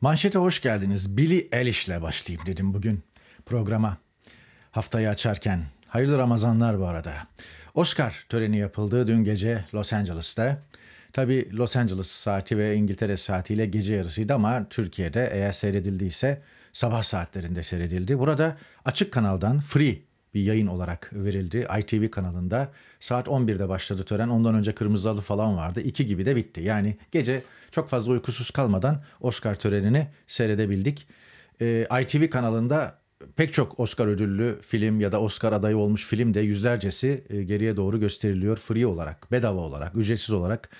Manşete hoş geldiniz. Billy Eilish'le başlayayım dedim bugün programa. Haftayı açarken. Hayırlı Ramazanlar bu arada. Oscar töreni yapıldı dün gece Los Angeles'ta. Tabi Los Angeles saati ve İngiltere saatiyle gece yarısıydı ama Türkiye'de eğer seyredildiyse sabah saatlerinde seyredildi. Burada açık kanaldan free bir yayın olarak verildi. ITV kanalında saat 11'de başladı tören. Ondan önce Kırmızı Halı falan vardı. 2 gibi de bitti. Yani gece çok fazla uykusuz kalmadan Oscar törenini seyredebildik. Ee, ITV kanalında pek çok Oscar ödüllü film ya da Oscar adayı olmuş film de yüzlercesi e, geriye doğru gösteriliyor. Free olarak, bedava olarak, ücretsiz olarak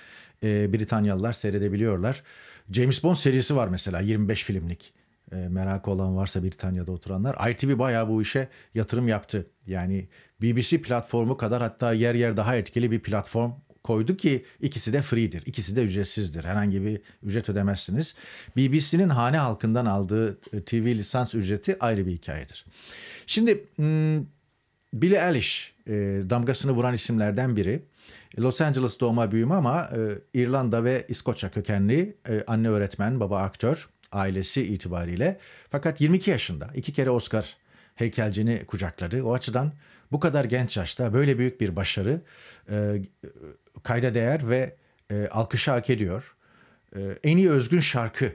e, Britanyalılar seyredebiliyorlar. James Bond serisi var mesela 25 filmlik. E, merakı olan varsa Britanya'da oturanlar. ITV bayağı bu işe yatırım yaptı. Yani BBC platformu kadar hatta yer yer daha etkili bir platform koydu ki ikisi de free'dir. İkisi de ücretsizdir. Herhangi bir ücret ödemezsiniz. BBC'nin hane halkından aldığı e, TV lisans ücreti ayrı bir hikayedir. Şimdi hmm, Billie Eilish e, damgasını vuran isimlerden biri. Los Angeles doğma büyüme ama e, İrlanda ve İskoçya kökenli anne öğretmen, baba aktör ailesi itibariyle. Fakat 22 yaşında iki kere Oscar heykelcini kucakladı. O açıdan bu kadar genç yaşta böyle büyük bir başarı e, kayda değer ve e, alkışı hak ediyor. E, en iyi özgün şarkı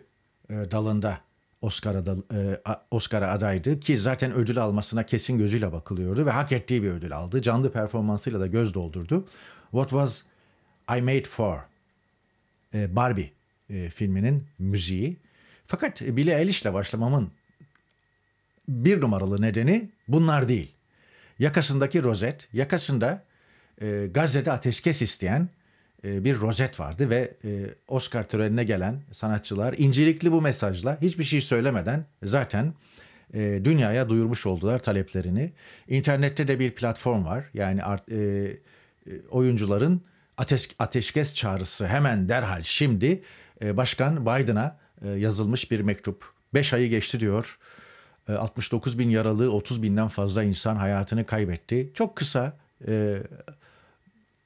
e, dalında Oscar'a e, Oscar'a adaydı ki zaten ödül almasına kesin gözüyle bakılıyordu ve hak ettiği bir ödül aldı. Canlı performansıyla da göz doldurdu. What Was I Made For? E, Barbie e, filminin müziği. Fakat Billie Eilish'le başlamamın bir numaralı nedeni bunlar değil. Yakasındaki rozet, yakasında e, Gazze'de ateşkes isteyen e, bir rozet vardı ve e, Oscar törenine gelen sanatçılar incelikli bu mesajla hiçbir şey söylemeden zaten e, dünyaya duyurmuş oldular taleplerini. İnternette de bir platform var. Yani art, e, e, oyuncuların ateş, ateşkes çağrısı hemen derhal şimdi e, Başkan Biden'a yazılmış bir mektup. Beş ayı geçti diyor. 69 e, bin yaralı, 30 binden fazla insan hayatını kaybetti. Çok kısa e,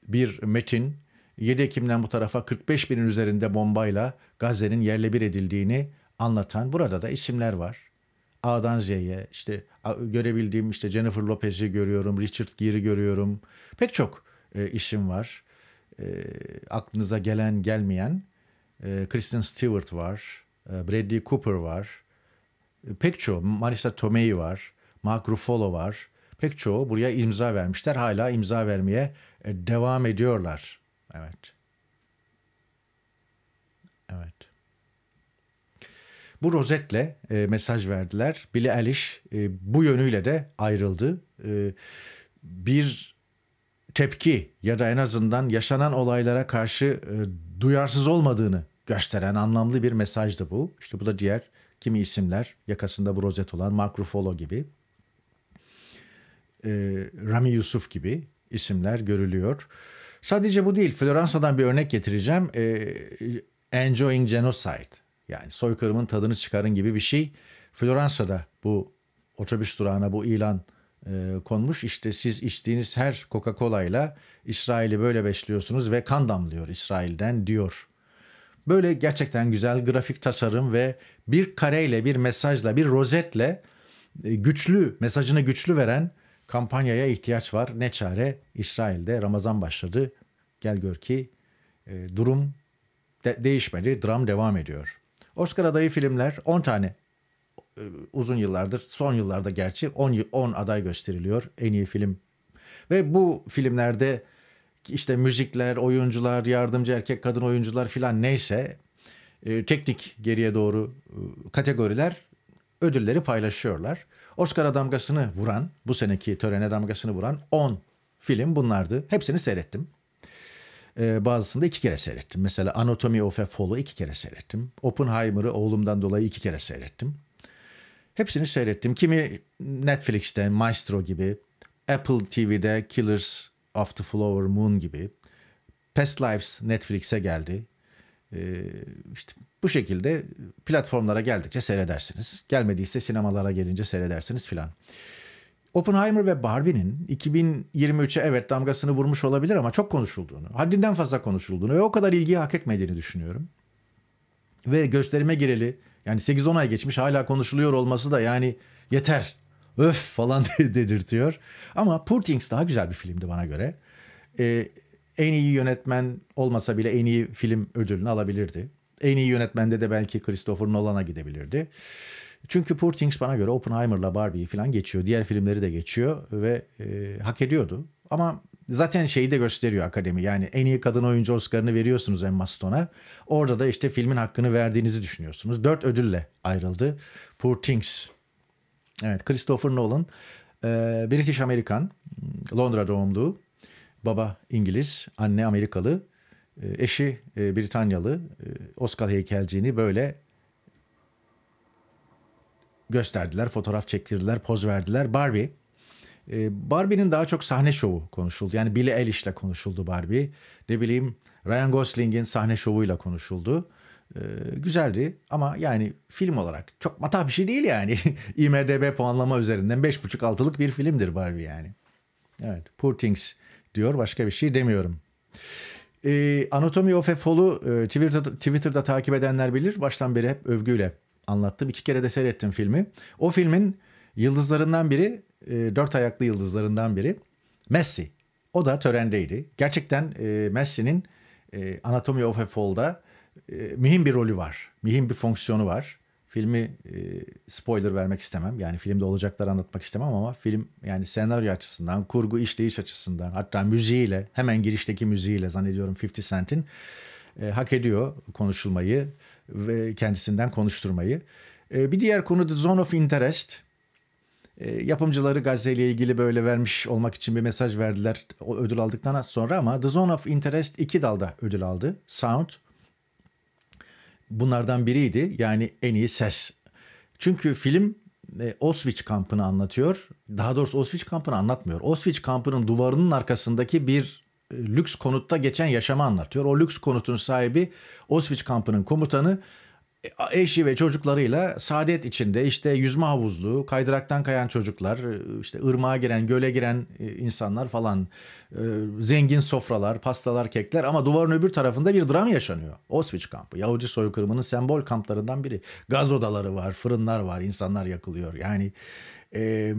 bir metin 7 Ekim'den bu tarafa 45 binin üzerinde bombayla Gazze'nin yerle bir edildiğini anlatan burada da isimler var. A'dan Z'ye işte görebildiğim işte Jennifer Lopez'i görüyorum, Richard Gere'i görüyorum. Pek çok e, isim var. E, aklınıza gelen gelmeyen. E, Kristen Stewart var. E, Bradley Cooper var. E, pek çoğu. Marisa Tomei var. Mark Ruffalo var. Pek çoğu buraya imza vermişler. Hala imza vermeye e, devam ediyorlar. Evet. Evet. Bu rozetle e, mesaj verdiler. Billie Eilish e, bu yönüyle de ayrıldı. E, bir tepki ya da en azından yaşanan olaylara karşı e, duyarsız olmadığını gösteren anlamlı bir mesajdı bu. İşte bu da diğer kimi isimler yakasında bu rozet olan Mark Ruffalo gibi, e, Rami Yusuf gibi isimler görülüyor. Sadece bu değil. Floransa'dan bir örnek getireceğim. E, Enjoying Genocide yani soykırımın tadını çıkarın gibi bir şey. Floransa'da bu otobüs durağına bu ilan e, konmuş. İşte siz içtiğiniz her Coca-Cola ile İsrail'i böyle besliyorsunuz ve kan damlıyor İsrail'den diyor. Böyle gerçekten güzel grafik tasarım ve bir kareyle, bir mesajla, bir rozetle e, güçlü, mesajını güçlü veren kampanyaya ihtiyaç var. Ne çare? İsrail'de Ramazan başladı. Gel gör ki e, durum de- değişmedi. Dram devam ediyor. Oscar adayı filmler 10 tane e, uzun yıllardır, son yıllarda gerçi 10, 10 aday gösteriliyor en iyi film. Ve bu filmlerde işte müzikler, oyuncular, yardımcı erkek kadın oyuncular filan neyse e, teknik geriye doğru e, kategoriler ödülleri paylaşıyorlar. Oscar damgasını vuran, bu seneki törene damgasını vuran 10 film bunlardı. Hepsini seyrettim. Ee, bazısını da iki kere seyrettim. Mesela Anatomy of a Fall'u iki kere seyrettim. Oppenheimer'ı oğlumdan dolayı iki kere seyrettim. Hepsini seyrettim. Kimi Netflix'te Maestro gibi, Apple TV'de Killers the Flower Moon gibi. Past Lives Netflix'e geldi. Ee, işte bu şekilde platformlara geldikçe seyredersiniz. Gelmediyse sinemalara gelince seyredersiniz filan. Oppenheimer ve Barbie'nin 2023'e evet damgasını vurmuş olabilir ama çok konuşulduğunu, haddinden fazla konuşulduğunu ve o kadar ilgiyi hak etmediğini düşünüyorum. Ve gösterime gireli Yani 8-10 ay geçmiş hala konuşuluyor olması da yani yeter. Öf falan dedirtiyor. Ama Poor Things daha güzel bir filmdi bana göre. Ee, en iyi yönetmen olmasa bile en iyi film ödülünü alabilirdi. En iyi yönetmende de belki Christopher Nolan'a gidebilirdi. Çünkü Poor Things bana göre Oppenheimer'la Barbie'yi falan geçiyor. Diğer filmleri de geçiyor ve e, hak ediyordu. Ama zaten şeyi de gösteriyor akademi. Yani en iyi kadın oyuncu Oscar'ını veriyorsunuz Emma Stone'a. Orada da işte filmin hakkını verdiğinizi düşünüyorsunuz. Dört ödülle ayrıldı Poor Things. Evet Christopher Nolan e, British Amerikan, Londra doğumlu. Baba İngiliz, anne Amerikalı. E, eşi e, Britanyalı. E, Oscar heykelciğini böyle gösterdiler, fotoğraf çektirdiler, poz verdiler. Barbie. E, Barbie'nin daha çok sahne şovu konuşuldu. Yani Billie Eilish'le konuşuldu Barbie. Ne bileyim Ryan Gosling'in sahne şovuyla konuşuldu. E, güzeldi ama yani film olarak çok matah bir şey değil yani. IMDB puanlama üzerinden 5.5-6'lık bir filmdir Barbie yani. Evet, Poor Things diyor başka bir şey demiyorum. E, Anatomy of a Fall'u e, Twitter'da, Twitter'da takip edenler bilir. Baştan beri hep övgüyle anlattım. İki kere de seyrettim filmi. O filmin yıldızlarından biri, e, dört ayaklı yıldızlarından biri Messi. O da törendeydi. Gerçekten e, Messi'nin e, Anatomy of a Fall'da e, mühim bir rolü var. Mühim bir fonksiyonu var. Filmi e, spoiler vermek istemem. Yani filmde olacakları anlatmak istemem ama film yani senaryo açısından, kurgu işleyiş açısından hatta müziğiyle hemen girişteki müziğiyle zannediyorum 50 Cent'in e, hak ediyor konuşulmayı ve kendisinden konuşturmayı. E, bir diğer konu The Zone of Interest. E, yapımcıları Gazze ile ilgili böyle vermiş olmak için bir mesaj verdiler o ödül aldıktan sonra ama The Zone of Interest iki dalda ödül aldı. Sound bunlardan biriydi. Yani en iyi ses. Çünkü film e, Auschwitz kampını anlatıyor. Daha doğrusu Auschwitz kampını anlatmıyor. Auschwitz kampının duvarının arkasındaki bir e, lüks konutta geçen yaşamı anlatıyor. O lüks konutun sahibi Auschwitz kampının komutanı eşi ve çocuklarıyla saadet içinde işte yüzme havuzlu, kaydıraktan kayan çocuklar, işte ırmağa giren, göle giren insanlar falan, zengin sofralar, pastalar, kekler ama duvarın öbür tarafında bir dram yaşanıyor. Auschwitz kampı, Yahudi soykırımının sembol kamplarından biri. Gaz odaları var, fırınlar var, insanlar yakılıyor. Yani e,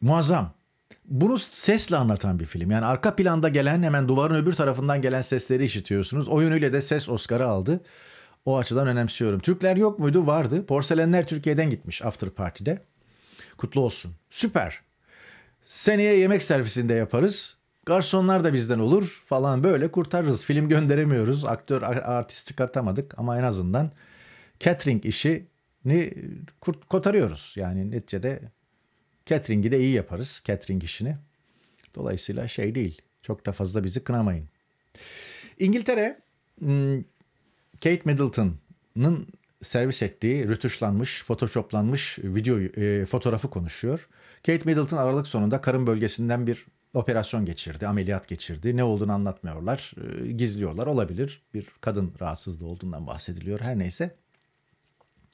muazzam. Bunu sesle anlatan bir film. Yani arka planda gelen hemen duvarın öbür tarafından gelen sesleri işitiyorsunuz. O yönüyle de ses Oscar'ı aldı. O açıdan önemsiyorum. Türkler yok muydu? Vardı. Porselenler Türkiye'den gitmiş After Party'de. Kutlu olsun. Süper. Seneye yemek servisinde yaparız. Garsonlar da bizden olur falan böyle kurtarırız. Film gönderemiyoruz. Aktör, artist çıkartamadık ama en azından catering işini kotarıyoruz. Yani neticede catering'i de iyi yaparız. Catering işini. Dolayısıyla şey değil. Çok da fazla bizi kınamayın. İngiltere hmm, Kate Middleton'ın servis ettiği rötuşlanmış, photoshoplanmış video e, fotoğrafı konuşuyor. Kate Middleton Aralık sonunda karın bölgesinden bir operasyon geçirdi, ameliyat geçirdi. Ne olduğunu anlatmıyorlar, e, gizliyorlar. Olabilir. Bir kadın rahatsızlığı olduğundan bahsediliyor. Her neyse.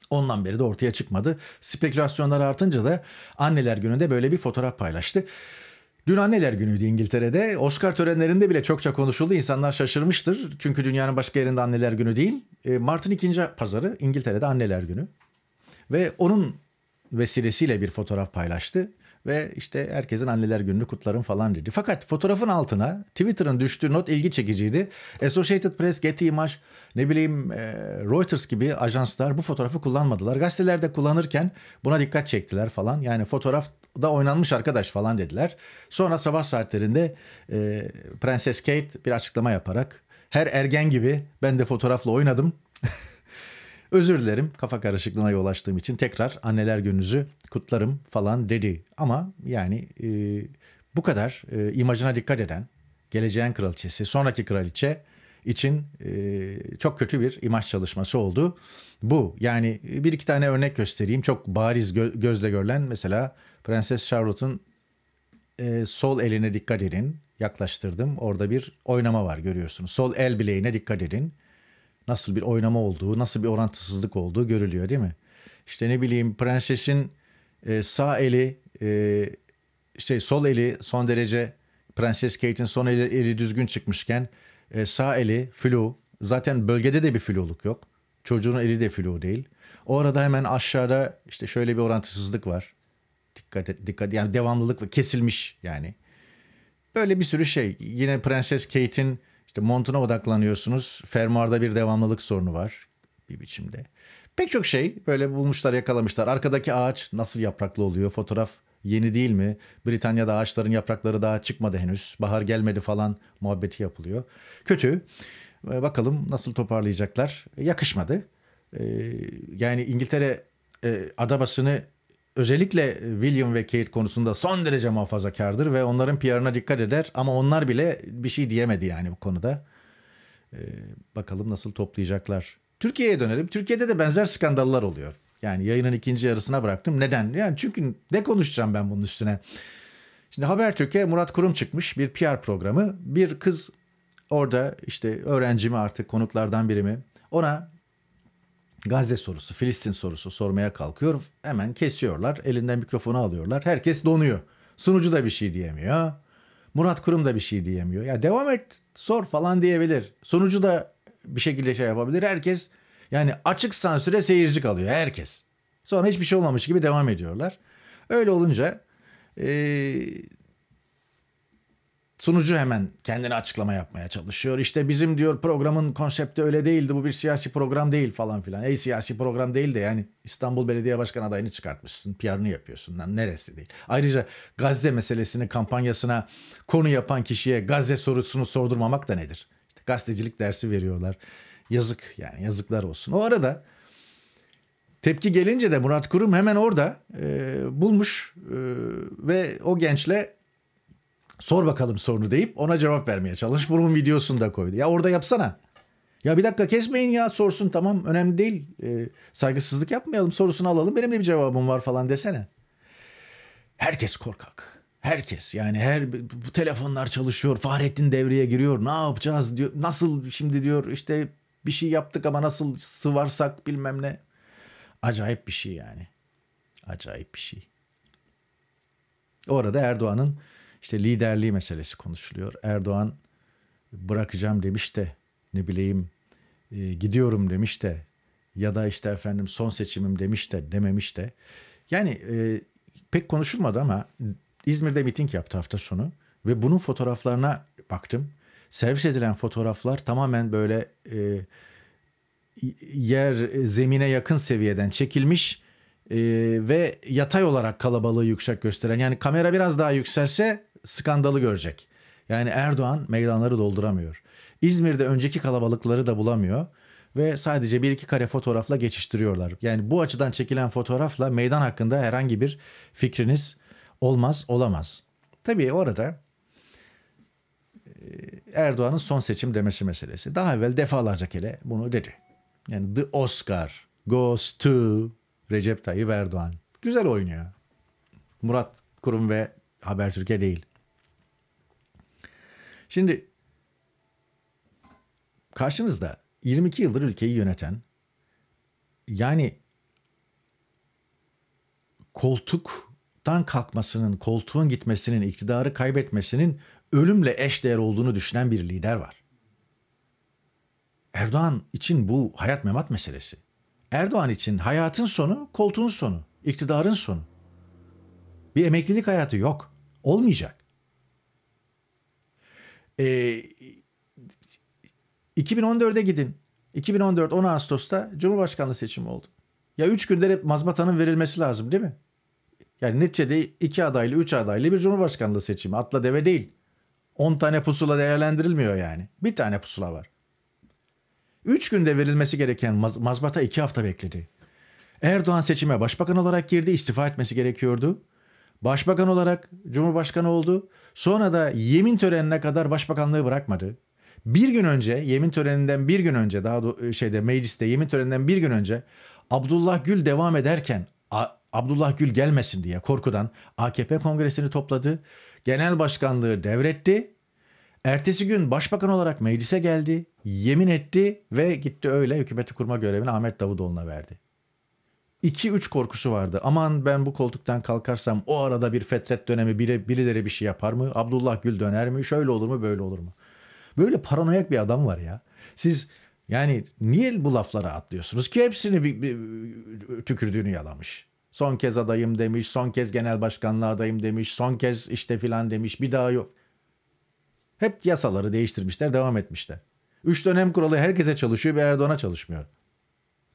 Ondan beri de ortaya çıkmadı. Spekülasyonlar artınca da anneler gününde böyle bir fotoğraf paylaştı. Dün anneler günüydü İngiltere'de. Oscar törenlerinde bile çokça konuşuldu. İnsanlar şaşırmıştır. Çünkü dünyanın başka yerinde anneler günü değil. E, Mart'ın ikinci pazarı İngiltere'de anneler günü. Ve onun vesilesiyle bir fotoğraf paylaştı. Ve işte herkesin anneler gününü kutlarım falan dedi. Fakat fotoğrafın altına Twitter'ın düştüğü not ilgi çekiciydi. Associated Press, Getty Image, ne bileyim e, Reuters gibi ajanslar bu fotoğrafı kullanmadılar. Gazetelerde kullanırken buna dikkat çektiler falan. Yani fotoğraf da oynanmış arkadaş falan dediler. Sonra sabah saatlerinde e, Prenses Kate bir açıklama yaparak her ergen gibi ben de fotoğrafla oynadım. Özür dilerim kafa karışıklığına yol açtığım için tekrar anneler gününüzü kutlarım falan dedi. Ama yani e, bu kadar e, imajına dikkat eden geleceğin kraliçesi sonraki kraliçe için e, çok kötü bir imaj çalışması oldu. Bu yani bir iki tane örnek göstereyim çok bariz gö- gözle görülen mesela Prenses Charlotte'un e, sol eline dikkat edin. Yaklaştırdım. Orada bir oynama var görüyorsunuz. Sol el bileğine dikkat edin. Nasıl bir oynama olduğu, nasıl bir orantısızlık olduğu görülüyor değil mi? İşte ne bileyim prensesin e, sağ eli, e, işte sol eli son derece Prenses Kate'in son eli, eli düzgün çıkmışken e, sağ eli flu. Zaten bölgede de bir fluluk yok. Çocuğun eli de flu değil. O arada hemen aşağıda işte şöyle bir orantısızlık var. Dikkat et, dikkat yani devamlılık kesilmiş yani. Böyle bir sürü şey. Yine Prenses Kate'in işte montuna odaklanıyorsunuz. Fermuarda bir devamlılık sorunu var bir biçimde. Pek çok şey böyle bulmuşlar yakalamışlar. Arkadaki ağaç nasıl yapraklı oluyor? Fotoğraf yeni değil mi? Britanya'da ağaçların yaprakları daha çıkmadı henüz. Bahar gelmedi falan muhabbeti yapılıyor. Kötü. Ee, bakalım nasıl toparlayacaklar. Yakışmadı. Ee, yani İngiltere e, adabasını özellikle William ve Kate konusunda son derece muhafazakardır ve onların PR'ına dikkat eder ama onlar bile bir şey diyemedi yani bu konuda. Ee, bakalım nasıl toplayacaklar. Türkiye'ye dönelim. Türkiye'de de benzer skandallar oluyor. Yani yayının ikinci yarısına bıraktım. Neden? Yani çünkü ne konuşacağım ben bunun üstüne? Şimdi Habertürk'e Murat Kurum çıkmış bir PR programı. Bir kız orada işte öğrencimi artık konuklardan biri mi? Ona Gazze sorusu, Filistin sorusu sormaya kalkıyor. Hemen kesiyorlar. Elinden mikrofonu alıyorlar. Herkes donuyor. Sunucu da bir şey diyemiyor. Murat Kurum da bir şey diyemiyor. Ya devam et, sor falan diyebilir. Sunucu da bir şekilde şey yapabilir. Herkes yani açık sansüre seyirci kalıyor herkes. Sonra hiçbir şey olmamış gibi devam ediyorlar. Öyle olunca ee, sunucu hemen kendine açıklama yapmaya çalışıyor. İşte bizim diyor programın konsepti öyle değildi. Bu bir siyasi program değil falan filan. Ey siyasi program değil de yani İstanbul Belediye Başkan adayını çıkartmışsın. PR'ını yapıyorsun. Lan neresi değil. Ayrıca Gazze meselesini kampanyasına konu yapan kişiye Gazze sorusunu sordurmamak da nedir? İşte gazetecilik dersi veriyorlar. Yazık yani yazıklar olsun. O arada tepki gelince de Murat Kurum hemen orada e, bulmuş e, ve o gençle sor bakalım sorunu deyip ona cevap vermeye çalış. Bunun videosunu da koydu. Ya orada yapsana. Ya bir dakika kesmeyin ya sorsun tamam önemli değil. E, saygısızlık yapmayalım sorusunu alalım benim de bir cevabım var falan desene. Herkes korkak. Herkes yani her bu telefonlar çalışıyor. Fahrettin devreye giriyor. Ne yapacağız diyor. Nasıl şimdi diyor işte bir şey yaptık ama nasıl sıvarsak bilmem ne. Acayip bir şey yani. Acayip bir şey. Orada Erdoğan'ın işte liderliği meselesi konuşuluyor. Erdoğan bırakacağım demiş de ne bileyim e, gidiyorum demiş de ya da işte efendim son seçimim demiş de dememiş de. Yani e, pek konuşulmadı ama İzmir'de miting yaptı hafta sonu ve bunun fotoğraflarına baktım servis edilen fotoğraflar tamamen böyle e, yer zemine yakın seviyeden çekilmiş e, ve yatay olarak kalabalığı yüksek gösteren. Yani kamera biraz daha yükselse skandalı görecek. Yani Erdoğan meydanları dolduramıyor. İzmir'de önceki kalabalıkları da bulamıyor ve sadece bir iki kare fotoğrafla geçiştiriyorlar. Yani bu açıdan çekilen fotoğrafla meydan hakkında herhangi bir fikriniz olmaz, olamaz. Tabii orada Erdoğan'ın son seçim demesi meselesi. Daha evvel defalarca kere bunu dedi. Yani the Oscar goes to Recep Tayyip Erdoğan. Güzel oynuyor. Murat Kurum ve Habertürk'e değil. Şimdi karşınızda 22 yıldır ülkeyi yöneten yani koltuktan kalkmasının, koltuğun gitmesinin, iktidarı kaybetmesinin ölümle eşdeğer olduğunu düşünen bir lider var. Erdoğan için bu hayat memat meselesi. Erdoğan için hayatın sonu koltuğun sonu, iktidarın sonu. Bir emeklilik hayatı yok. Olmayacak. Ee, 2014'e gidin. 2014 10 Ağustos'ta Cumhurbaşkanlığı seçimi oldu. Ya 3 günde hep mazbatanın verilmesi lazım değil mi? Yani neticede iki adaylı, üç adaylı bir Cumhurbaşkanlığı seçimi. Atla deve değil. 10 tane pusula değerlendirilmiyor yani. Bir tane pusula var. 3 günde verilmesi gereken maz- mazbata 2 hafta bekledi. Erdoğan seçime başbakan olarak girdi, istifa etmesi gerekiyordu. Başbakan olarak Cumhurbaşkanı oldu. Sonra da yemin törenine kadar başbakanlığı bırakmadı. Bir gün önce, yemin töreninden bir gün önce, daha da şeyde mecliste yemin töreninden bir gün önce Abdullah Gül devam ederken Abdullah Gül gelmesin diye korkudan AKP kongresini topladı genel başkanlığı devretti. Ertesi gün başbakan olarak meclise geldi, yemin etti ve gitti öyle hükümeti kurma görevini Ahmet Davutoğlu'na verdi. 2-3 korkusu vardı. Aman ben bu koltuktan kalkarsam o arada bir fetret dönemi biri, birileri bir şey yapar mı? Abdullah Gül döner mi? Şöyle olur mu böyle olur mu? Böyle paranoyak bir adam var ya. Siz Yani niye bu laflara atlıyorsunuz ki hepsini bir, bir, tükürdüğünü yalamış. Son kez adayım demiş, son kez genel başkanlığa adayım demiş, son kez işte filan demiş, bir daha yok. Hep yasaları değiştirmişler, devam etmişler. Üç dönem kuralı herkese çalışıyor, bir Erdoğan'a çalışmıyor.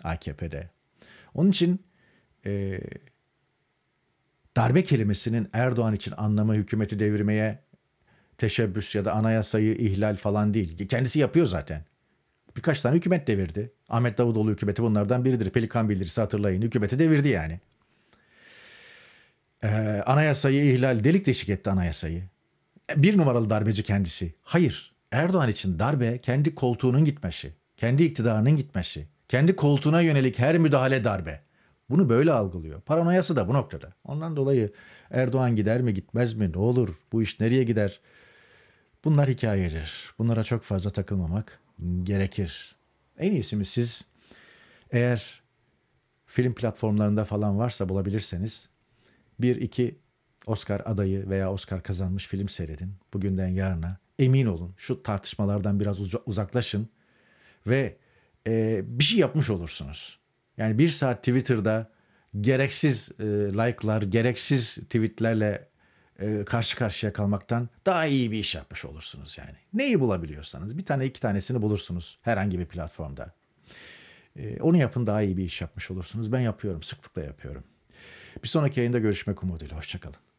AKP'de. Onun için e, darbe kelimesinin Erdoğan için anlamı hükümeti devirmeye teşebbüs ya da anayasayı ihlal falan değil. Kendisi yapıyor zaten. Birkaç tane hükümet devirdi. Ahmet Davutoğlu hükümeti bunlardan biridir. Pelikan bildirisi hatırlayın. Hükümeti devirdi yani. Ee, anayasayı ihlal, delik deşik etti anayasayı. Bir numaralı darbeci kendisi. Hayır. Erdoğan için darbe kendi koltuğunun gitmesi, kendi iktidarının gitmesi, kendi koltuğuna yönelik her müdahale darbe. Bunu böyle algılıyor. Paranoyası da bu noktada. Ondan dolayı Erdoğan gider mi gitmez mi ne olur bu iş nereye gider? Bunlar hikayedir. Bunlara çok fazla takılmamak gerekir. En iyisi mi siz eğer film platformlarında falan varsa bulabilirseniz bir iki Oscar adayı veya Oscar kazanmış film seyredin. Bugünden yarına emin olun şu tartışmalardan biraz uzaklaşın ve e, bir şey yapmış olursunuz. Yani bir saat Twitter'da gereksiz e, like'lar, gereksiz tweetlerle e, karşı karşıya kalmaktan daha iyi bir iş yapmış olursunuz yani. Neyi bulabiliyorsanız bir tane iki tanesini bulursunuz herhangi bir platformda. E, onu yapın daha iyi bir iş yapmış olursunuz. Ben yapıyorum, sıklıkla yapıyorum. Bir sonraki yayında görüşmek umuduyla. Hoşçakalın.